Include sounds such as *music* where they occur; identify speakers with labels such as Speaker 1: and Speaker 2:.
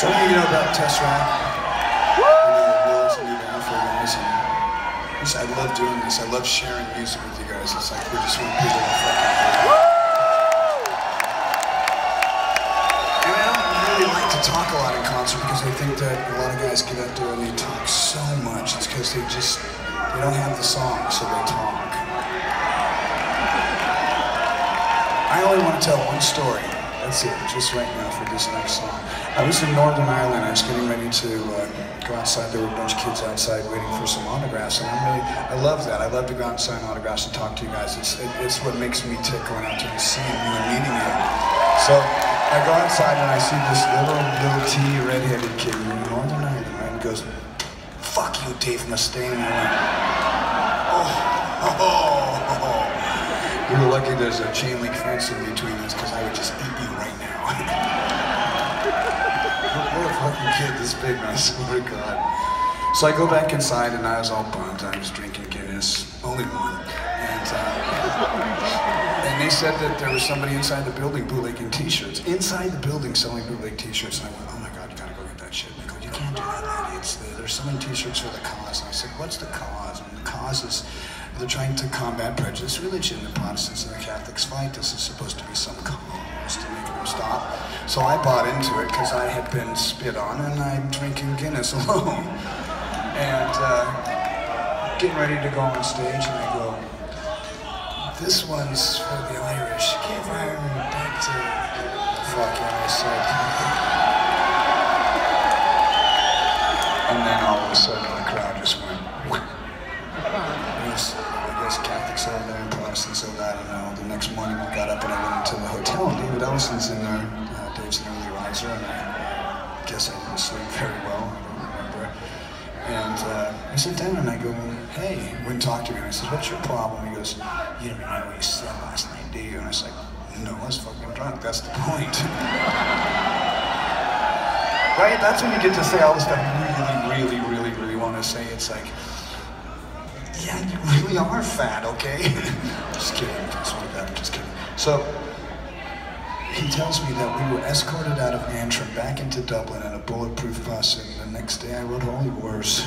Speaker 1: Know
Speaker 2: about Tesseract. You know, Lila's a new band for you guys. I love doing this. I love sharing music with you guys. It's like we're just one big old. And I don't really like to talk a lot in concert because I think that a lot of guys get up there and they talk so much. It's because they just they don't have the song, so they talk. I only want to tell one story. That's it, just right now for this next song. I was in Northern Ireland. I was getting ready to uh, go outside. There were a bunch of kids outside waiting for some autographs, and I'm really, I love that. I love to go out and sign autographs and talk to you guys. It's, it, it's what makes me tick going out and seeing you and meeting you. So I go outside and I see this little, little teeny red-headed kid in Northern Ireland, right? He goes, "Fuck you, Dave Mustaine." And I went, "Oh, oh, oh, oh." We were lucky there's a chain link fence in between us because I would just eat you right. What a fucking kid this big, man. I swear to God. So I go back inside and I was all bummed. I was drinking Guinness, only one. And, uh, *laughs* and they said that there was somebody inside the building bootlegging t-shirts. Inside the building selling bootleg t-shirts. And I went, oh my God, you gotta go get that shit. And they go, you can't do that, idiots. They're selling t-shirts for the cause. And I said, what's the cause? And the cause is they're trying to combat prejudice religion. The Protestants and the Catholics fight. This is supposed to be some cause to make them stop. So I bought into it because I had been spit on and I'm drinking Guinness *laughs* alone. And uh, getting ready to go on stage and I go, this one's for the Irish. Give Ireland back to fuck yeah, I said. *laughs* And then all of a sudden I sit down and I go, hey, wouldn't talk to. And I said, what's your problem? He goes, you don't remember what you said last night, do you? And I was like, no, I was fucking drunk. That's the point. *laughs* right? That's when you get to say all the stuff you really, really, really, really want to say. It's like, yeah, you really are fat, okay? *laughs* just kidding. To God, I'm just kidding. So, he tells me that we were escorted out of Antrim back into Dublin in a bulletproof bus, and the next day I wrote Holy Wars.